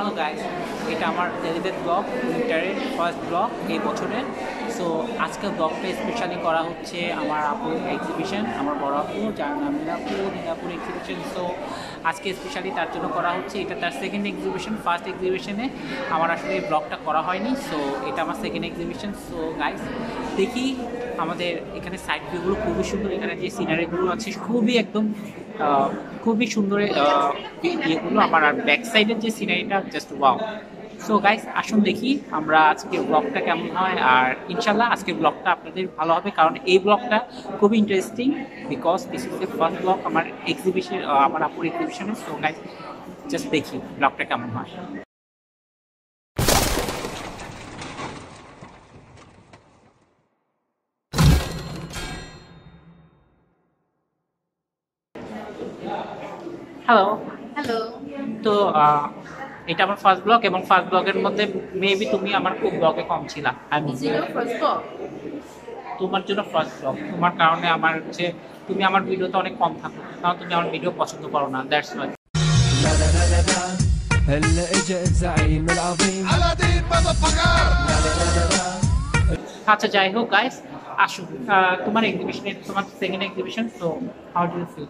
Hello guys এটা আমার ডেলিভেট ব্লগ উইন্টারের ফার্স্ট ব্লগ এই বছরের সো আজকে ব্লগটা স্পেশালি করা হচ্ছে আমার আপুর এক্সিবিশন আমার বড় আপু, যার নাম মিনাপুর মিনাপুর এক্সিবিশন সো আজকে স্পেশালি তার জন্য করা হচ্ছে, এটা তার সেকেন্ড এক্সিবিশন ফার্স্ট এক্সিবিশনে আমার আসলে এই ব্লগটা করা হয়নি সো এটা আমার সেকেন্ড এক্সিবিশন সো গাইস দেখি আমাদের এখানে সাইড ভিউগুলো খুবই সুন্দর, এখানে যে সিনারিগুলো আছে খুবই একদম খুবই সুন্দর ইয়েগুলো। আমার আর ব্যাক সাইডের যে সিনারিটা জাস্ট ওয়াও সো গাইস আসুন দেখি আমরা আজকে ব্লগটা কেমন হয়, আর ইনশাল্লাহ আজকের ব্লগটা আপনাদের ভালো হবে, কারণ এই ব্লগটা খুবই interesting because this is the first blog আমার এক্সিবিশন আমার আপুর এক্সিবিশনে সো গাইস জাস্ট দেখি ব্লগটা কেমন হয়। হ্যালো হ্যালো তো আহ, এটা আমার ফার্স্ট ব্লগ এবং ফার্স্ট ব্লগের মধ্যে মেবি তুমি আমার খুব ব্লগে কম ছিলা আমি জিরো ফার্স্ট কল তোমার জন্য ফার্স্ট ব্লগ তোমার কারণে আমার হচ্ছে তুমি আমার ভিডিওতে অনেক কম থাকো কারণ তুমি আমার ভিডিও পছন্দ করো না দ্যাটস ওয়াই لا لا لا لا لا هلا اجا الزعيم العظيم আচ্ছা যাই হোক গাইস আসুন আহ, তোমার এক্সিবিশনে তোমার সেকেন্ড এক্সিবিশন তো হাউ ডু ইউ ফিল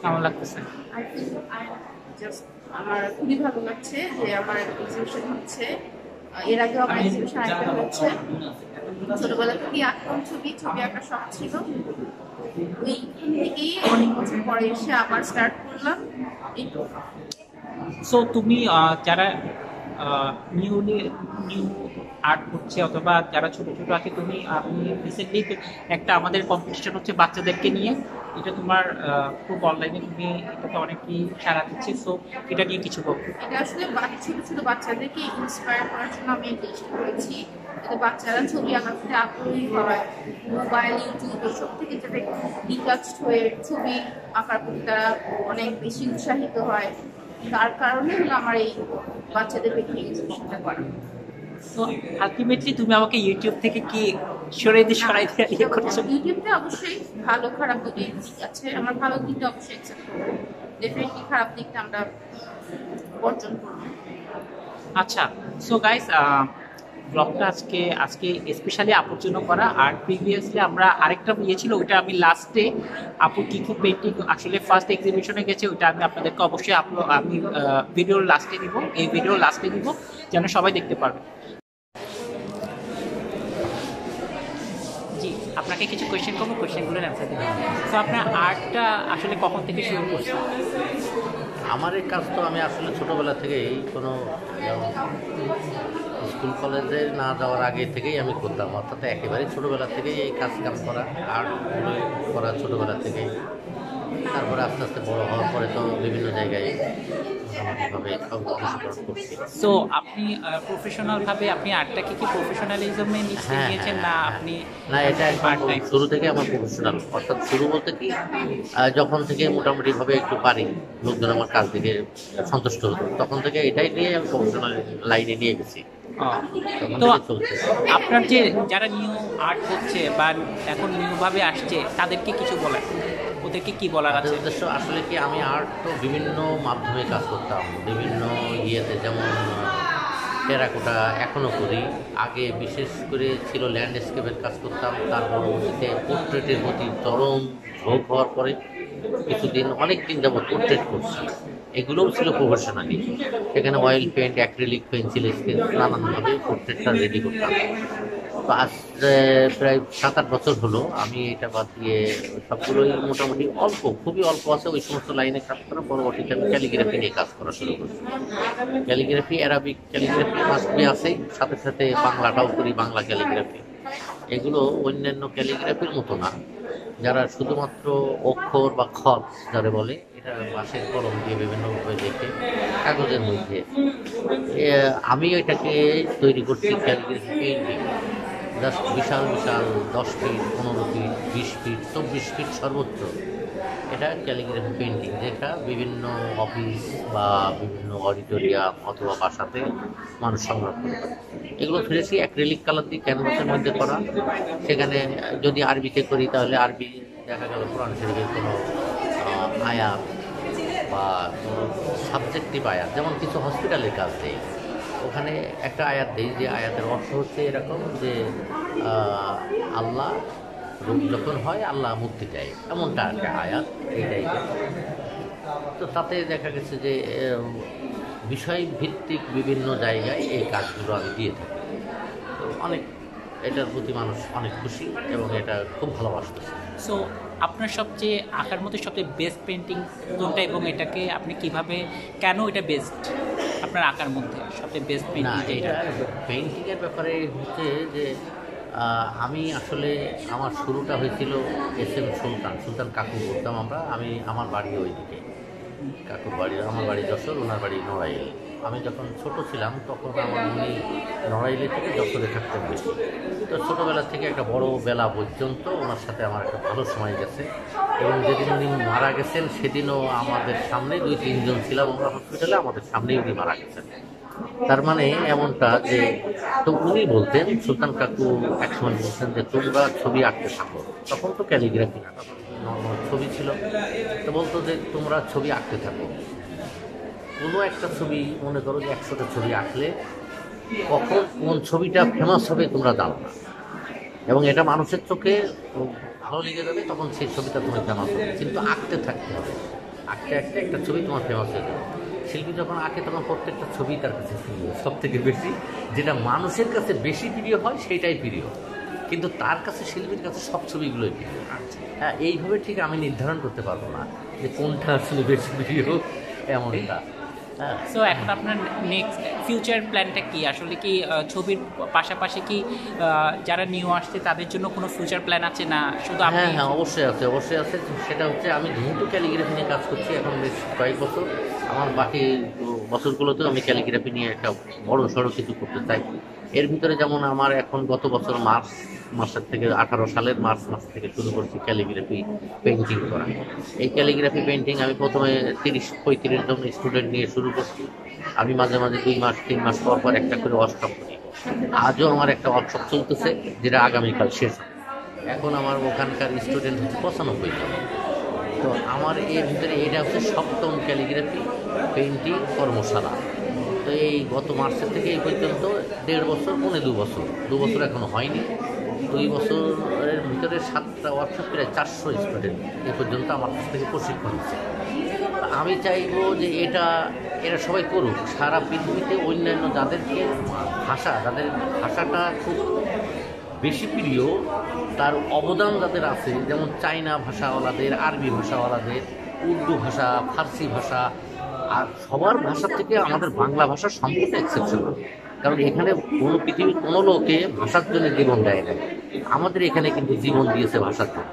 কেমন লাগতেছে? আমার খুবই ভালো লাগছে যে আমার এক্সিবিশন হচ্ছে। এর আগে আমার এক্সিবিশন একটা হচ্ছে। ছোটবেলা থেকে আঁকতাম ছবি ছবি আঁকা শখ ছিল। ওইখান থেকেই অনেক বছর পরে এসে আবার স্টার্ট করলাম। সো তুমি যারা নিউলি নিউ আর্ট করছে অথবা যারা ছোট ছোট আছে তুমি আমি রিসেন্টলি একটা আমাদের কম্পিটিশন হচ্ছে বাচ্চাদেরকে নিয়ে। এটা তোমার খুব অনলাইনে তুমি এটাতে অনেকই সারা দিচ্ছে সো এটা নিয়ে কিছু বলব এটা আসলে ছোট ছোট বাচ্চাদেরকে ইন্সপায়ার করার জন্য আমি ইস্যু করেছি। যাতে বাচ্চারা ছবি আঁকাতে আগ্রহী হয় মোবাইল ইউটিউব এসব থেকে যাতে ডিটাচ হয়ে ছবি আঁকার প্রতি তারা অনেক বেশি উৎসাহিত হয়। তার কারণে হলো আমার এই বাচ্চাদের পেটে এক্সিবিশনটা করা। সো আলটিমেটলি তুমি আমাকে ইউটিউব থেকে কি সরে দিয়ে সরাই দিয়ে ইয়ে করছ। ইউটিউবটা অবশ্যই ভালো খারাপ দিক আছে। আমার ভালো দিকটা অবশ্যই অ্যাকসেপ্ট করব। ডেফিনেটলি খারাপ দিকটা আমরা বর্জন করব। আচ্ছা সো গাইস ব্লগটা আজকে আজকে স্পেশালি আপুর জন্য করা। আর প্রিভিয়াসলি আমরা আরেকটা ইয়ে ছিল ওইটা আমি লাস্টে আপুর কি কি পেন্টিং আসলে ফার্স্ট এক্সিবিশনে গেছে ওইটা আমি আপনাদেরকে অবশ্যই আপলো আমি ভিডিওর লাস্টে দিব এই ভিডিওর লাস্টে দিব যেন সবাই দেখতে পারবে। আপনাকে কিছু কোয়েশ্চেন করব কোয়েশ্চেনগুলোর অ্যান্সার দিবেন তো আপনার আর্টটা আসলে কখন থেকে শুরু করছেন? আমার এই কাজ তো আমি আসলে ছোটোবেলা থেকেই কোনো স্কুল কলেজে না যাওয়ার আগে থেকেই আমি করতাম। অর্থাৎ একেবারে ছোটোবেলা থেকেই এই কাজ কাম করা আর্টগুলো করা ছোটোবেলা থেকেই। তারপরে আস্তে আস্তে বড় হওয়ার পরে তো বিভিন্ন জায়গায় করছি সো আপনি প্রফেশনাল ভাবে আপনি আর্টটাকে কি প্রফেশনালিজমে হ্যাঁ, নিয়েছেন না হ্যাঁ, আপনি না এটা শুরু থেকে আমার প্রফেশনাল অর্থাৎ শুরু বলতে কি যখন থেকে মোটামুটি ভাবে একটু পারি লোকজন আমার কাজ থেকে সন্তুষ্ট হতো তখন থেকে এটাই নিয়ে আমি প্রফেশনাল লাইনে নিয়ে গেছি। তো আপনার যে যারা নিউ আর্ট করছে বা এখন নিউভাবে আসছে তাদেরকে কিছু বলেন। ওদেরকে কি বলার আছে? উদ্দেশ্য আসলে কি আমি আর্ট তো বিভিন্ন মাধ্যমে কাজ করতাম বিভিন্ন ইয়েতে যেমন টেরাকোটা এখনও করি। আগে বিশেষ করে ছিল ল্যান্ডস্কেপের কাজ করতাম তার পরবর্তীতে পোর্ট্রেটের প্রতি চরম ঝোঁক হওয়ার পরে কিছুদিন অনেক দিন যাবত পোর্ট্রেট করছি। এগুলোও ছিল প্রফেশনালি সেখানে oil paint acrylic pencil sketch নানানভাবে পোর্ট্রেটটা রেডি করতাম। আজ প্রায় সাত আট বছর হলো। আমি এটা বাদ দিয়ে সবগুলোই মোটামুটি অল্প, খুবই অল্প আছে। ওই সমস্ত লাইনে কাজ করা পরবর্তীতে আমি ক্যালিগ্রাফি নিয়ে কাজ করা শুরু করছি ক্যালিগ্রাফি অ্যারাবিক ক্যালিগ্রাফি মাস্টবি আছে। সাথে সাথে বাংলাটাও করি, বাংলা ক্যালিগ্রাফি এগুলো অন্যান্য ক্যালিগ্রাফির মতো না। যারা শুধুমাত্র অক্ষর বা খত যারা বলে, এটা বাঁশের কলম দিয়ে বিভিন্নভাবে লিখে কাগজের মধ্যে। আমি এটাকে তৈরি করছি ক্যালিগ্রাফি পেন্টিং জাস্ট বিশাল বিশাল, দশ ফিট, পনেরো ফিট, বিশ ফিট, চব্বিশ ফিট সর্বোচ্চ। এটা ক্যালিগ্রাফি পেন্টিং যেটা বিভিন্ন অফিস বা বিভিন্ন অডিটোরিয়াম অথবা বাসাতে মানুষ সংরক্ষণ করে। এগুলো ফিরেছি অ্যাক্রিলিক কালার দিয়ে ক্যানভাসের মধ্যে করা। সেখানে যদি আরবিতে করি তাহলে আরবি দেখা গেল কোরআন শরীফের কোনো আয়াত বা সাবজেক্টিভ আয়াত। যেমন কিছু হসপিটালের কাজ দেই ওখানে একটা আয়াত দেই যে আয়াতের অর্থ হচ্ছে এরকম যে আল্লাহ রোগ যখন হয়, আল্লাহ মুক্তি দেয় এমনটা একটা আয়াত এই টাইপের তো তাতে দেখা গেছে যে বিষয় ভিত্তিক বিভিন্ন জায়গায় এই কাজগুলো আমি দিয়ে থাকি। তো অনেক, এটার প্রতি মানুষ অনেক খুশি এবং এটা খুব ভালোবাসতেছে। সো আপনার সবচেয়ে, আঁকার মধ্যে সবচেয়ে বেস্ট পেন্টিং কোনটা এবং এটাকে আপনি কীভাবে, কেন এটা বেস্ট আপনার আঁকার মধ্যে সবচেয়ে বেস্ট পেন্টিং এটা এটা পেইন্টিংয়ের ব্যাপারে হচ্ছে যে আমি আসলে আমার শুরুটা হয়েছিল এস এম সুলতান সুলতান কাকু বলতাম আমরা আমি আমার বাড়ি ওইদিকে। কাকুর বাড়ি আমার বাড়ি যশোর ওনার বাড়ি নড়াইল। আমি যখন ছোট ছিলাম তখন আমার উনি নড়াইলে থেকে যশোরে থাকতেন বেশি। তো ছোটোবেলা থেকে একটা বড় বেলা পর্যন্ত ওনার সাথে আমার একটা ভালো সময় গেছে। এবং যেদিন উনি মারা গেছেন, সেদিনও আমাদের সামনে দুই, তিনজন ছিলাম আমরা হসপিটালে আমাদের সামনেই উনি মারা গেছেন। তার মানে এমনটা যে, তো উনি বলতেন, সুলতান কাকু একসময় বলতেন যে তোমরা ছবি আঁকতে থাকো। তখন তো ক্যালিগ্রাফি নর্মাল ছবি ছিল। তো বলতো যে, তোমরা ছবি আঁকতে থাকো। কোনো একটা ছবি, মনে করো যে একশোটা ছবি আঁকলে কখন কোন ছবিটা ফেমাস হবে তোমরা জানো না। এবং এটা মানুষের চোখে ভালো লেগে যাবে, তখন সেই ছবিটা তোমার ফেমাস হবে। কিন্তু আঁকতে থাকতে হবে। আঁকতে আঁকতে একটা ছবি তোমার ফেমাস হয়ে যাবে। শিল্পী যখন আঁকে, তখন প্রত্যেকটা ছবি তার কাছে প্রিয় সব থেকে বেশি। যেটা মানুষের কাছে বেশি প্রিয় হয় সেটাই প্রিয়। কিন্তু তার কাছে শিল্পীর কাছে সব ছবিগুলোই প্রিয়। হ্যাঁ এইভাবে ঠিক আমি নির্ধারণ করতে পারব না যে কোনটা আসলে বেশি প্রিয়, এমনটা। সো এখন আপনার নেক্সট ফিউচার প্ল্যানটা কি? আসলে কি ছবির পাশাপাশি কি যারা নিউ আসছে, তাদের জন্য কোনো ফিউচার প্ল্যান আছে না? শুধু হ্যাঁ হ্যাঁ অবশ্যই আছে অবশ্যই আছে। সেটা হচ্ছে, আমি যেহেতু ক্যালিগ্রাফি নিয়ে কাজ করছি, এখন বেশ কয়েক বছর। আমার বাকি বছরগুলোতেও আমি ক্যালিগ্রাফি নিয়ে একটা বড় সড়ো কিছু করতে চাই। এর ভিতরে যেমন আমার এখন গত বছর মার্চ মাসের থেকে আঠারো সালের মার্চ মাস থেকে শুরু করছি ক্যালিগ্রাফি পেন্টিং করা। এই ক্যালিগ্রাফি পেন্টিং আমি প্রথমে তিরিশ, পঁয়ত্রিশ জন স্টুডেন্ট নিয়ে শুরু করছি। আমি মাঝে মাঝে দুই মাস, তিন মাস পর পর একটা করে ওয়ার্কশপ করি। আজও আমার একটা ওয়ার্কশপ চলতেছে, যেটা আগামীকাল শেষ এখন আমার ওখানকার স্টুডেন্ট হচ্ছে পঁচানব্বই জন। তো আমার এর ভিতরে এটা হচ্ছে সপ্তম ক্যালিগ্রাফি পেন্টিং কর্মশালা। তো এই গত মার্চের থেকে এই পর্যন্ত দেড় বছর, পৌনে দু বছর। দু বছর এখনও হয়নি। দুই বছরের ভিতরে সাতটা ওয়ার্কশপ প্রায় চারশো স্টুডেন্ট এ পর্যন্ত আমার কাছ থেকে প্রশিক্ষণ হচ্ছে আমি চাইব যে এটা এরা সবাই করুক। সারা পৃথিবীতে অন্যান্য যাদেরকে ভাষা, যাদের ভাষাটা খুব বেশি প্রিয়, তার অবদান যাদের আছে, যেমন চাইনা ভাষাওয়ালাদের, আরবি ভাষাওয়ালাদের, উর্দু ভাষা, ফার্সি ভাষা আর সবার ভাষা থেকে আমাদের বাংলা ভাষা সম্পূর্ণ এক্সেপশনাল কারণ এখানে কোনো পৃথিবীর কোনো লোকে ভাষার জন্য জীবন দেয় না। আমাদের এখানে কিন্তু জীবন দিয়েছে ভাষার জন্য।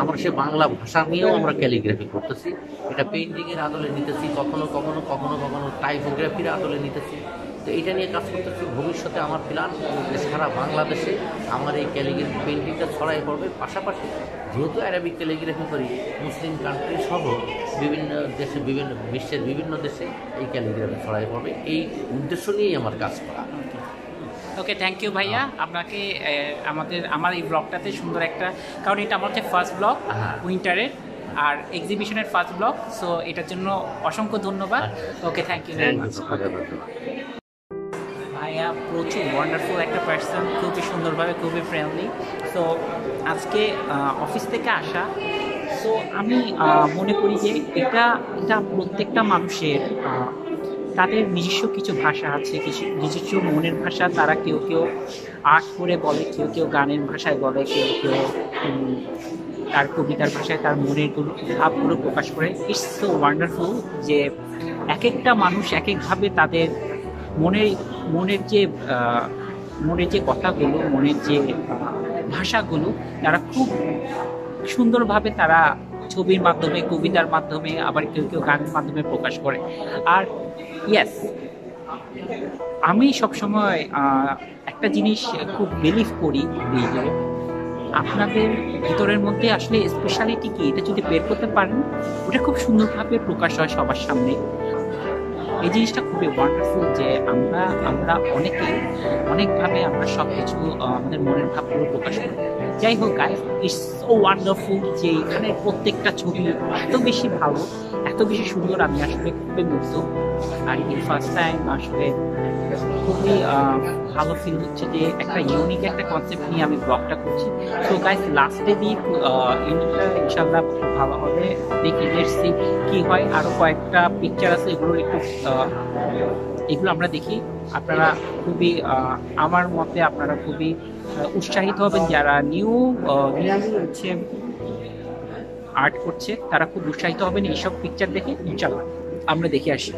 আমরা সে বাংলা ভাষা নিয়েও আমরা ক্যালিগ্রাফি করতেছি। এটা পেন্টিংয়ের আদলে নিতেছি, কখনো কখনো কখনো কখনো টাইপোগ্রাফির আদলে নিতেছি। তো এটা নিয়ে কাজ করতেছি। ভবিষ্যতে আমার প্ল্যান সারা বাংলাদেশে আমার এই ক্যালিগ্রাফি পেন্টিংটা ছড়াই পড়বে। পাশাপাশি যেহেতু অ্যারাবিক ক্যালিগ্রাফি করি মুসলিম কান্ট্রি সহ বিভিন্ন দেশে বিভিন্ন বিশ্বের বিভিন্ন দেশে এই ক্যালিগ্রাফি ছড়াই পড়বে। এই উদ্দেশ্য নিয়েই আমার কাজ করা। ওকে থ্যাংক ইউ ভাইয়া। আপনাকে আমাদের আমার এই ব্লগটাতে সুন্দর একটা কারণ এটা আমার হচ্ছে ফার্স্ট ব্লগ হ্যাঁ। উইন্টারের আর এক্সিবিশনের ফার্স্ট ব্লগ সো এটার জন্য অসংখ্য ধন্যবাদ। Okay thank you very much ভাইয়া প্রচুর ওয়ান্ডারফুল একটা পার্সন খুবই সুন্দরভাবে, খুবই ফ্রেন্ডলি তো আজকে অফিস থেকে আসা। সো আমি মনে করি যে এটা এটা প্রত্যেকটা মানুষের তাদের নিজস্ব কিছু ভাষা আছে, কিছু, নিজস্ব মনের ভাষা তারা কেউ কেউ আর্ট করে বলে, কেউ কেউ গানের ভাষায় বলে, কেউ কেউ তার কবিতার ভাষায় তার মনেরগুলো ভাবগুলো প্রকাশ করে। ইটস সো ওয়ান্ডারফুল যে এক একটা মানুষ এক একভাবে তাদের মনের মনের যে মনের যে কথাগুলো, মনের যে ভাষাগুলো, তারা খুব সুন্দরভাবে তারা ছবির মাধ্যমে, কবিতার মাধ্যমে, আবার কেউ কেউ গানের মাধ্যমে প্রকাশ করে। আর ইয়েস আমি সবসময় একটা জিনিস খুব বিলিভ করি, যে আপনাদের ভিতরের মধ্যে আসলে স্পেশালিটি কি? এটা যদি বের করতে পারেন, ওটা খুব সুন্দরভাবে প্রকাশ হয় সবার সামনে। এই জিনিসটা খুবই ওয়ান্ডারফুল যে আমরা আমরা অনেকে অনেকভাবে আমরা সব কিছু আমাদের মনের ভাবগুলো প্রকাশ করি। যাই হোক গাইস ইটস সো ওয়ান্ডারফুল যে এখানে প্রত্যেকটা ছবি এত বেশি ভালো। এত বেশি সুন্দর, আমি আসলে খুবই মুগ্ধ। আর এই ফার্স্ট টাইম আসলে খুবই ভালো ফিল হচ্ছে যে একটা ইউনিক একটা কনসেপ্ট নিয়ে আমি ব্লগটা করছি। সো গাইস লাস্টে দিক ইউনিটটা ইনশাল্লাহ খুব ভালো হবে। দেখি দেখছি কি হয়। আরও কয়েকটা পিকচার আছে, এগুলো একটু এগুলো আমরা দেখি। আপনারা খুবই আমার মতে আপনারা খুবই উৎসাহিত হবেন। যারা নিউ নিউ হচ্ছে আর্ট করছে তারা খুব উৎসাহিত হবেন এইসব পিকচার দেখে ইনশাল্লাহ আমরা দেখে আসি।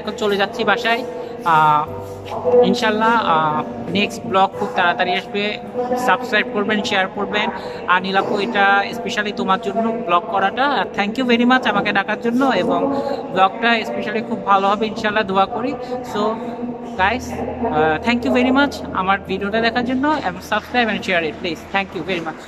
এখন চলে যাচ্ছি বাসায়। ইনশাল্লাহ নেক্সট ব্লগ খুব তাড়াতাড়ি আসবে। সাবস্ক্রাইব করবেন শেয়ার করবেন। আর নীলাপু, এটা স্পেশালি তোমার জন্য ব্লগ করাটা। থ্যাংক ইউ ভেরি মাচ আমাকে ডাকার জন্য এবং ব্লগটা স্পেশালি খুব ভালো হবে, ইনশাল্লাহ দোয়া করি। So guys thank you very much আমার ভিডিওটা দেখার জন্য। এবং subscribe and share it please thank you very much